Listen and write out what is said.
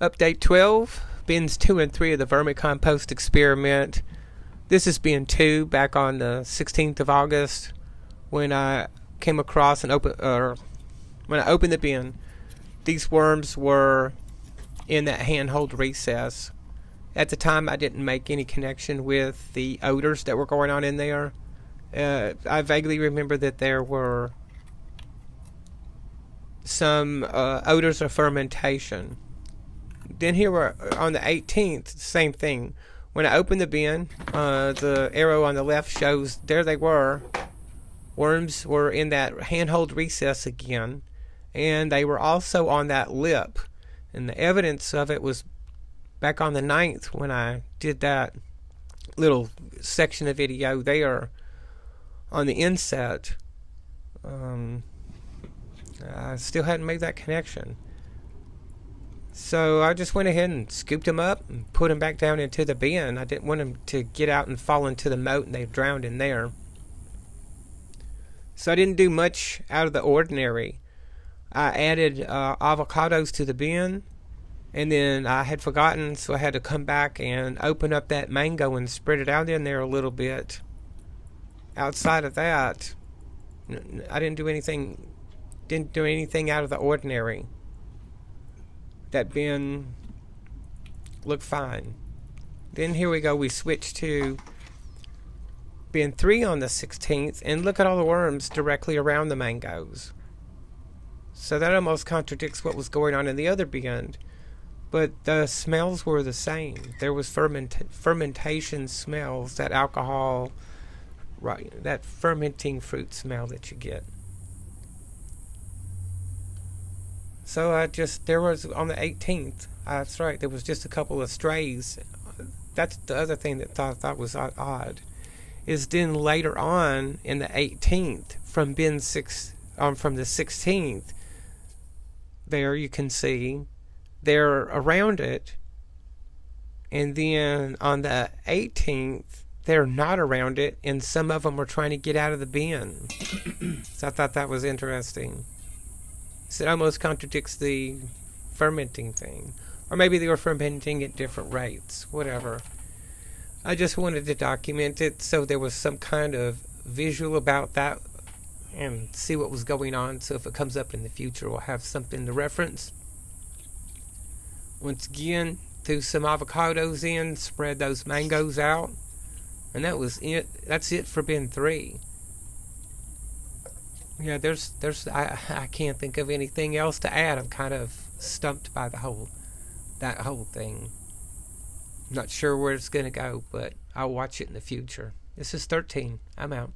Update 12, bins 2 and 3 of the vermicompost experiment. This is bin 2 back on the 16th of August when I came across and open or when I opened the bin. These worms were in that handhold recess. At the time I didn't make any connection with the odors that were going on in there. Uh, I vaguely remember that there were some uh, odors of fermentation then here we're on the 18th, same thing. When I opened the bin, uh, the arrow on the left shows there they were. Worms were in that handhold recess again, and they were also on that lip. And the evidence of it was back on the 9th when I did that little section of video there on the inset. Um, I still hadn't made that connection. So I just went ahead and scooped them up and put them back down into the bin. I didn't want them to get out and fall into the moat and they drowned in there. So I didn't do much out of the ordinary. I added uh, avocados to the bin and then I had forgotten so I had to come back and open up that mango and spread it out in there a little bit. Outside of that, I didn't do anything didn't do anything out of the ordinary that bin looked fine. Then here we go, we switch to bin 3 on the 16th, and look at all the worms directly around the mangoes. So that almost contradicts what was going on in the other bin. But the smells were the same. There was ferment fermentation smells, that alcohol, right, that fermenting fruit smell that you get. So I just there was on the 18th. That's right. There was just a couple of strays. That's the other thing that I thought was odd. Is then later on in the 18th from bin six um, from the 16th. There you can see they're around it, and then on the 18th they're not around it, and some of them were trying to get out of the bin. so I thought that was interesting. So it almost contradicts the fermenting thing. Or maybe they were fermenting at different rates, whatever. I just wanted to document it so there was some kind of visual about that and see what was going on. So if it comes up in the future, we'll have something to reference. Once again, threw some avocados in, spread those mangoes out, and that was it. That's it for bin three. Yeah, there's, there's, I, I can't think of anything else to add. I'm kind of stumped by the whole, that whole thing. Not sure where it's gonna go, but I'll watch it in the future. This is 13. I'm out.